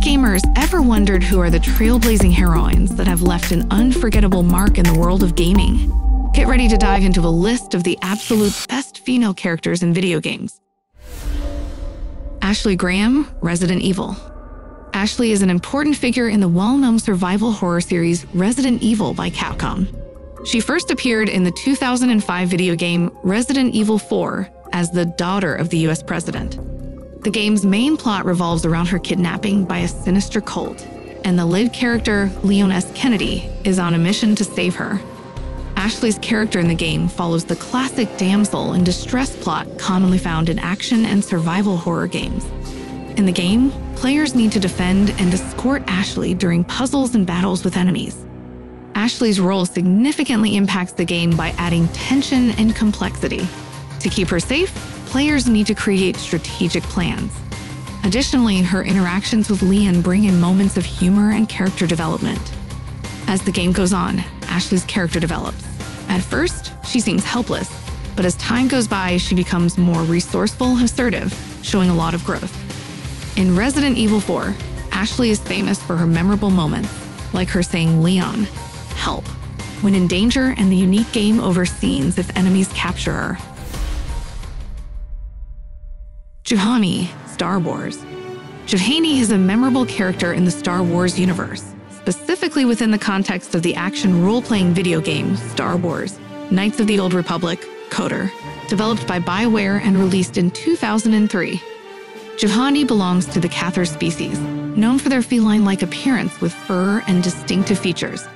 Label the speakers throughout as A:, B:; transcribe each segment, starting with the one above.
A: gamers ever wondered who are the trailblazing heroines that have left an unforgettable mark in the world of gaming? Get ready to dive into a list of the absolute best female characters in video games. Ashley Graham, Resident Evil. Ashley is an important figure in the well known survival horror series Resident Evil by Capcom. She first appeared in the 2005 video game Resident Evil 4 as the daughter of the US president. The game's main plot revolves around her kidnapping by a sinister cult, and the lead character, Leon S. Kennedy, is on a mission to save her. Ashley's character in the game follows the classic damsel in distress plot commonly found in action and survival horror games. In the game, players need to defend and escort Ashley during puzzles and battles with enemies. Ashley's role significantly impacts the game by adding tension and complexity. To keep her safe, players need to create strategic plans. Additionally, her interactions with Leon bring in moments of humor and character development. As the game goes on, Ashley's character develops. At first, she seems helpless, but as time goes by, she becomes more resourceful assertive, showing a lot of growth. In Resident Evil 4, Ashley is famous for her memorable moments, like her saying Leon, help, when in danger and the unique game over scenes if enemies capture her. Juhani, Star Wars. Juhani is a memorable character in the Star Wars universe, specifically within the context of the action role playing video game Star Wars Knights of the Old Republic, KOTOR, developed by BioWare and released in 2003. Juhani belongs to the Cathar species, known for their feline like appearance with fur and distinctive features.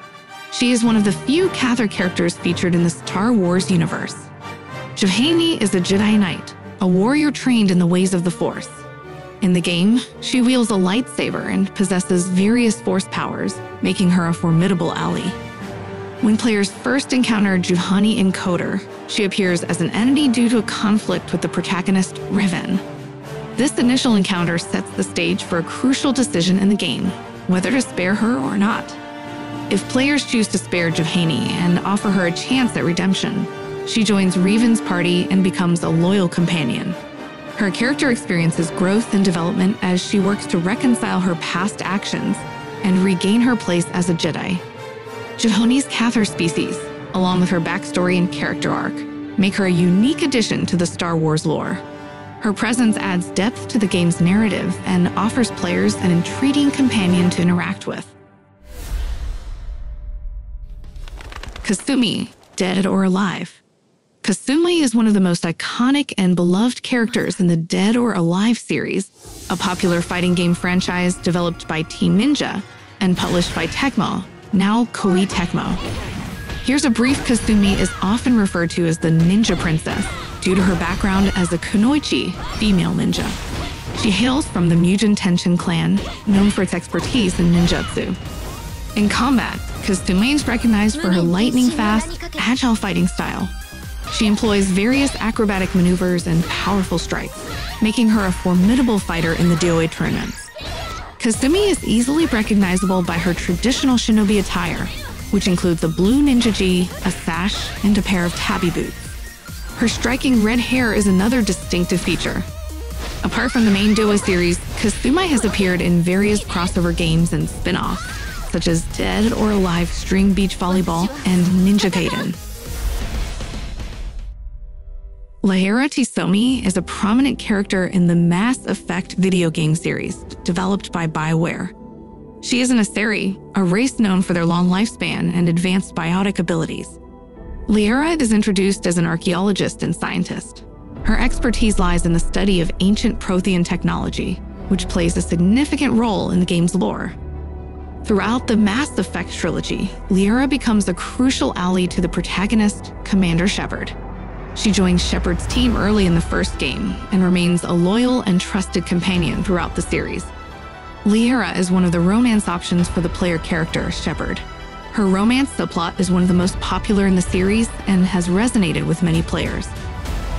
A: She is one of the few Cathar characters featured in the Star Wars universe. Juhani is a Jedi Knight, a warrior trained in the ways of the Force. In the game, she wields a lightsaber and possesses various Force powers, making her a formidable ally. When players first encounter Juhani Encoder, she appears as an entity due to a conflict with the protagonist, Revan. This initial encounter sets the stage for a crucial decision in the game whether to spare her or not. If players choose to spare Juhani and offer her a chance at redemption, she joins Revan's party and becomes a loyal companion. Her character experiences growth and development as she works to reconcile her past actions and regain her place as a Jedi. Juhani's Cathar species, along with her backstory and character arc, make her a unique addition to the Star Wars lore. Her presence adds depth to the game's narrative and offers players an intriguing companion to interact with. Kasumi, Dead or Alive. Kasumi is one of the most iconic and beloved characters in the Dead or Alive series, a popular fighting game franchise developed by Team Ninja and published by Tecmo, now Koei Tecmo. Here's a brief Kasumi is often referred to as the Ninja Princess due to her background as a kunoichi, female ninja. She hails from the Mugen Tenshin clan, known for its expertise in ninjutsu. In combat, Kasumi is recognized for her lightning fast, agile fighting style. She employs various acrobatic maneuvers and powerful strikes, making her a formidable fighter in the DOA tournaments. Kasumi is easily recognizable by her traditional shinobi attire, which includes a blue ninja gi, a sash, and a pair of tabi boots. Her striking red hair is another distinctive feature. Apart from the main DOA series, Kasumi has appeared in various crossover games and spin offs such as Dead or Alive String Beach Volleyball and Ninja Gaiden. Liara T'Soni is a prominent character in the Mass Effect video game series developed by BioWare. She is an Asari, a race known for their long lifespan and advanced biotic abilities. Liara is introduced as an archaeologist and scientist. Her expertise lies in the study of ancient Prothean technology, which plays a significant role in the game's lore. Throughout the Mass Effect trilogy, Liara becomes a crucial ally to the protagonist, Commander Shepard. She joins Shepard's team early in the first game and remains a loyal and trusted companion throughout the series. Liara is one of the romance options for the player character, Shepard. Her romance subplot is one of the most popular in the series and has resonated with many players.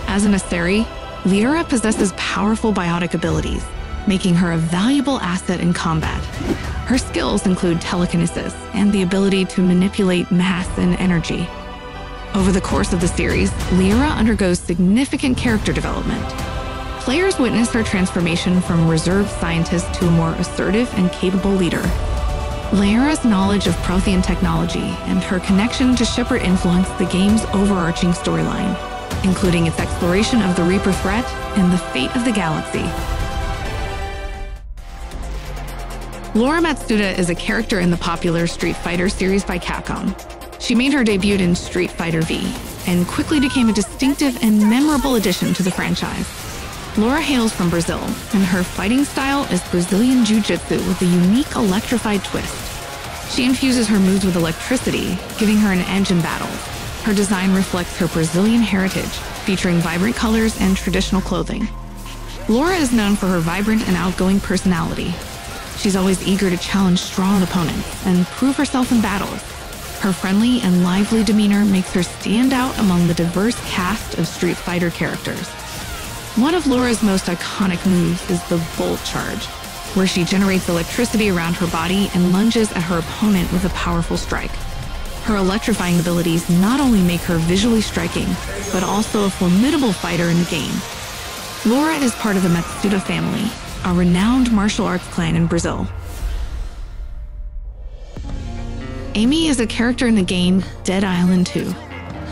A: As an Asari, Liara possesses powerful biotic abilities, making her a valuable asset in combat. Her skills include telekinesis and the ability to manipulate mass and energy. Over the course of the series, Liara undergoes significant character development. players witness her transformation from reserved scientist to a more assertive and capable leader. Liara's knowledge of Prothean technology and her connection to Shepard influence the game's overarching storyline, including its exploration of the Reaper threat and the fate of the galaxy. Laura Matsuda is a character in the popular Street Fighter series by Capcom. She made her debut in Street Fighter V and quickly became a distinctive and memorable addition to the franchise. Laura hails from Brazil, and her fighting style is Brazilian Jiu Jitsu with a unique electrified twist. She infuses her moves with electricity, giving her an edge in battle. Her design reflects her Brazilian heritage, featuring vibrant colors and traditional clothing. Laura is known for her vibrant and outgoing personality. She's always eager to challenge strong opponents and prove herself in battles. Her friendly and lively demeanor makes her stand out among the diverse cast of Street Fighter characters. One of Laura's most iconic moves is the Bolt Charge, where she generates electricity around her body and lunges at her opponent with a powerful strike. Her electrifying abilities not only make her visually striking, but also a formidable fighter in the game. Laura is part of the Matsuda family, a renowned martial arts clan in Brazil. Amy is a character in the game Dead Island 2.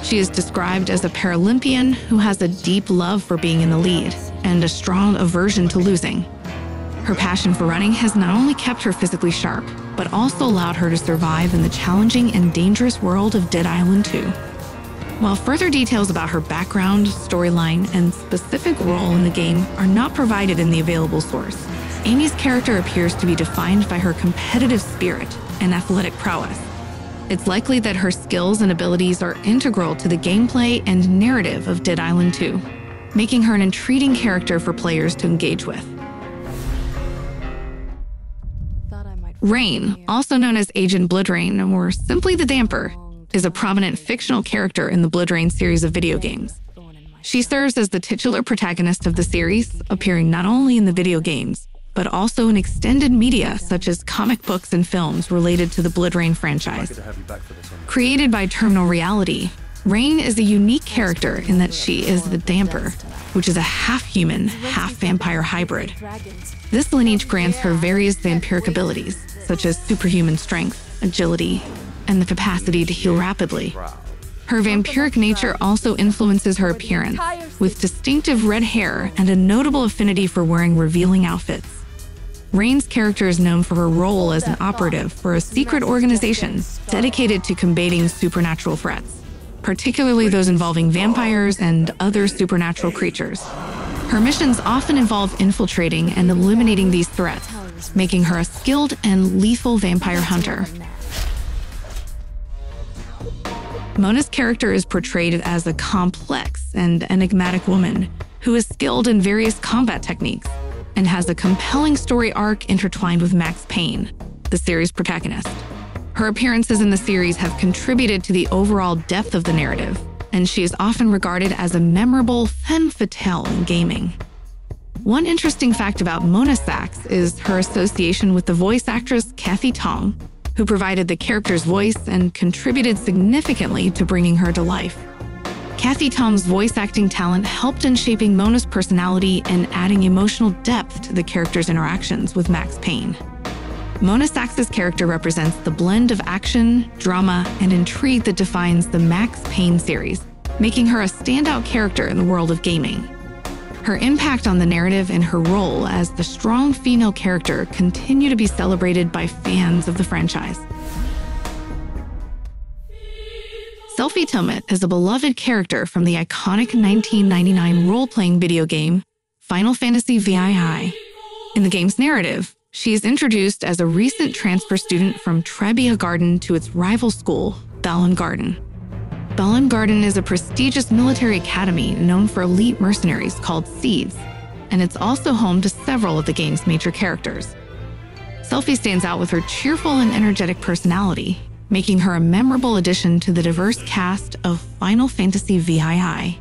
A: She is described as a Paralympian who has a deep love for being in the lead and a strong aversion to losing. Her passion for running has not only kept her physically sharp, but also allowed her to survive in the challenging and dangerous world of Dead Island 2. While further details about her background, storyline, and specific role in the game are not provided in the available source, Amy's character appears to be defined by her competitive spirit and athletic prowess. It's likely that her skills and abilities are integral to the gameplay and narrative of Dead Island 2, making her an intriguing character for players to engage with. Rayne, also known as Agent BloodRayne or simply the Dhampir, is a prominent fictional character in the BloodRayne series of video games. She serves as the titular protagonist of the series, appearing not only in the video games, but also in extended media such as comic books and films related to the BloodRayne franchise. Created by Terminal Reality, Rain is a unique character in that she is the Dhampir, which is a half human, half vampire hybrid. This lineage grants her various vampiric abilities, such as superhuman strength, agility, and the capacity to heal rapidly. Her vampiric nature also influences her appearance, with distinctive red hair and a notable affinity for wearing revealing outfits. Rayne's character is known for her role as an operative for a secret organization dedicated to combating supernatural threats, particularly those involving vampires and other supernatural creatures. Her missions often involve infiltrating and eliminating these threats, making her a skilled and lethal vampire hunter. Mona's character is portrayed as a complex and enigmatic woman who is skilled in various combat techniques and has a compelling story arc intertwined with Max Payne, the series protagonist. Her appearances in the series have contributed to the overall depth of the narrative, and she is often regarded as a memorable femme fatale in gaming. One interesting fact about Mona Sax is her association with the voice actress Kathy Tong, who provided the character's voice and contributed significantly to bringing her to life. Kathy Tong's voice acting talent helped in shaping Mona's personality and adding emotional depth to the character's interactions with Max Payne. Mona Sax's character represents the blend of action, drama, and intrigue that defines the Max Payne series, making her a standout character in the world of gaming. Her impact on the narrative and her role as the strong female character continue to be celebrated by fans of the franchise. Selphie Tilmitt is a beloved character from the iconic 1999 role playing video game Final Fantasy VII. In the game's narrative, she is introduced as a recent transfer student from Trabia Garden to its rival school, Balamb Garden. Balamb Garden is a prestigious military academy known for elite mercenaries called Seeds, and it's also home to several of the game's major characters. Selphie stands out with her cheerful and energetic personality making her a memorable addition to the diverse cast of Final Fantasy VII.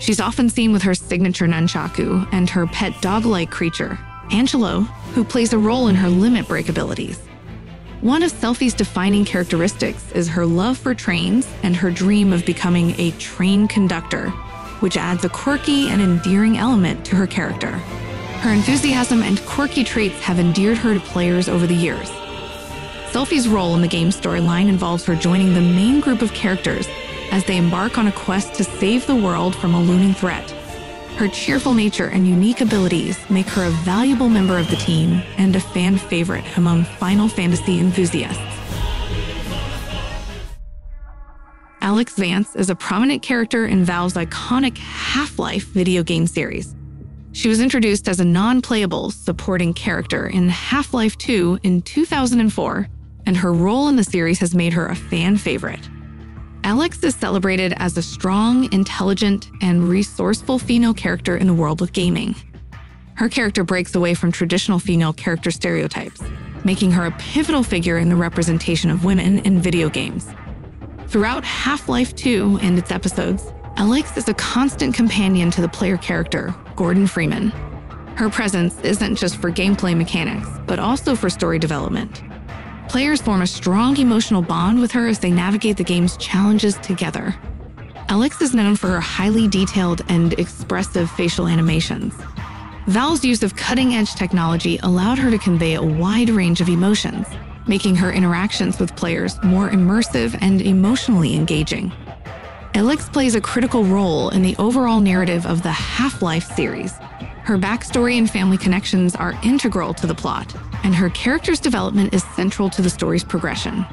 A: She's often seen with her signature nunchaku and her pet dog like creature, Angelo, who plays a role in her limit break abilities. One of Selphie's defining characteristics is her love for trains and her dream of becoming a train conductor. which adds a quirky and endearing element to her character. Her enthusiasm and quirky traits have endeared her to players over the years. Selphie's role in the game's storyline involves her joining the main group of characters as they embark on a quest to save the world from a looming threat. Her cheerful nature and unique abilities make her a valuable member of the team and a fan favorite among Final Fantasy enthusiasts. Alyx Vance is a prominent character in Valve's iconic Half Life video game series. She was introduced as a non playable supporting character in Half Life 2 in 2004 and her role in the series has made her a fan favorite. Alyx is celebrated as a strong, intelligent, and resourceful female character in the world of gaming. Her character breaks away from traditional female character stereotypes, making her a pivotal figure in the representation of women in video games. Throughout Half Life 2 and its episodes, Alyx is a constant companion to the player character, Gordon Freeman. Her presence isn't just for gameplay mechanics, but also for story development. Players form a strong emotional bond with her as they navigate the game's challenges together. Alyx is known for her highly detailed and expressive facial animations. Valve's use of cutting edge technology allowed her to convey a wide range of emotions, making her interactions with players more immersive and emotionally engaging. Alyx plays a critical role in the overall narrative of the Half Life series. Her backstory and family connections are integral to the plot, and her character's development is central to the story's progression.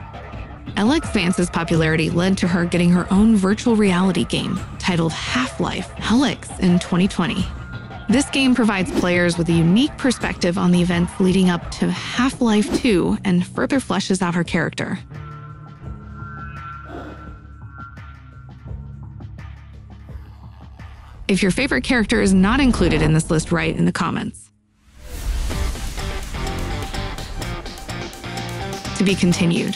A: Alyx Vance's popularity led to her getting her own virtual reality game titled Half Life Alyx in 2020. This game provides players with a unique perspective on the events leading up to Half Life 2 and further fleshes out her character. If your favorite character is not included in this list, write in the comments. To be continued.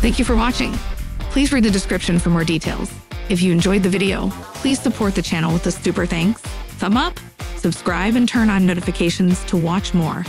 A: Thank you for watching. Please read the description for more details. If you enjoyed the video, please support the channel with a super thanks, thumb up, subscribe, and turn on notifications to watch more.